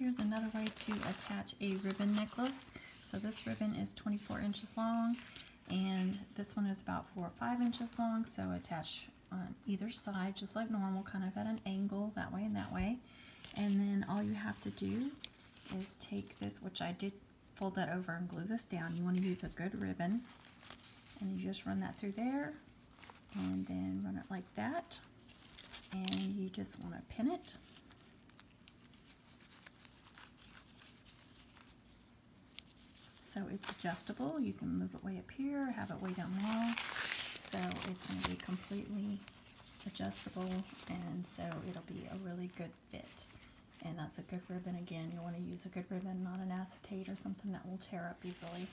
here's another way to attach a ribbon necklace. So this ribbon is 24 inches long and this one is about 4 or 5 inches long. So attach on either side just like normal, kind of at an angle that way and that way. And then all you have to do is take this, which I did fold that over and glue this down. You want to use a good ribbon and you just run that through there and then run it like that and you just want to pin it so it's adjustable. You can move it way up here have it way down low. So it's going to be completely adjustable and so it'll be a really good fit. And that's a good ribbon again. You want to use a good ribbon not an acetate or something that will tear up easily